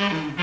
Mm-hmm.